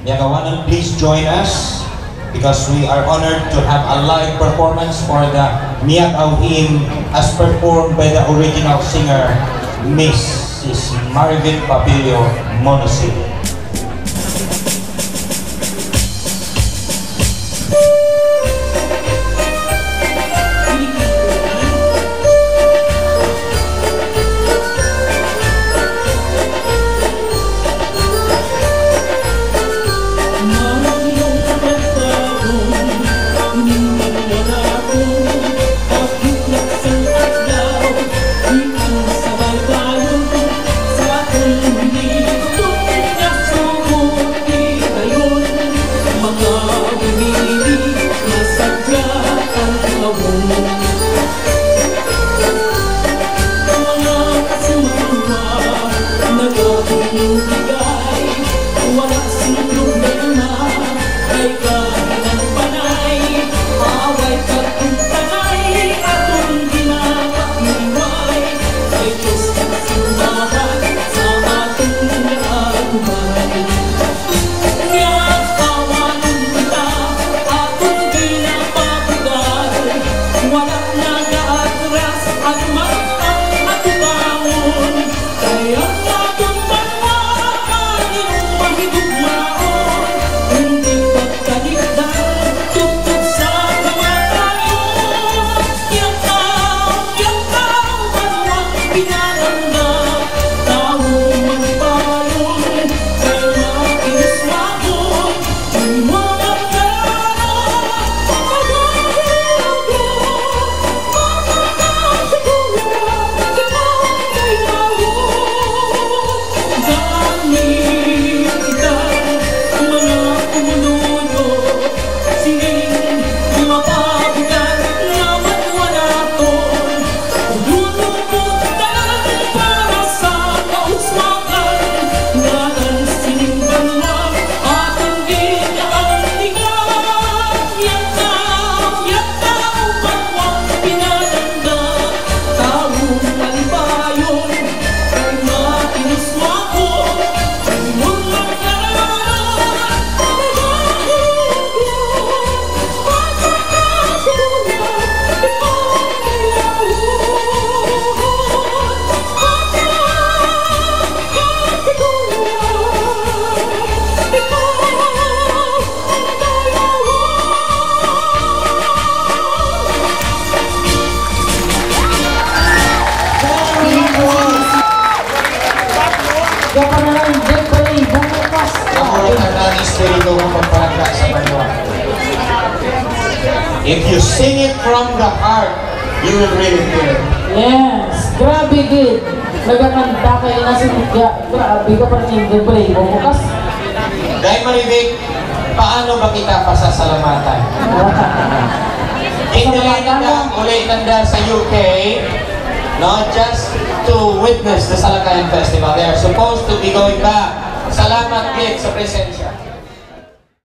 Yagawanan, please join us because we are honored to have a live performance for the Miyak Auhin as performed by the original singer, Mrs. Marvin Papilio Monosil. If you sing it from the heart, you will really feel it. Yes, grabe gid. Nagakanta kayo na si Tigya. Grabe ka pa rin yung play mo. Bukas, Dahil Maribig, paano ba kita pasasalamatan? Na ulit nanda sa UK, no, just to witness the Salakayan Festival. They are supposed to be going back. Salamat, Git, sa presensya.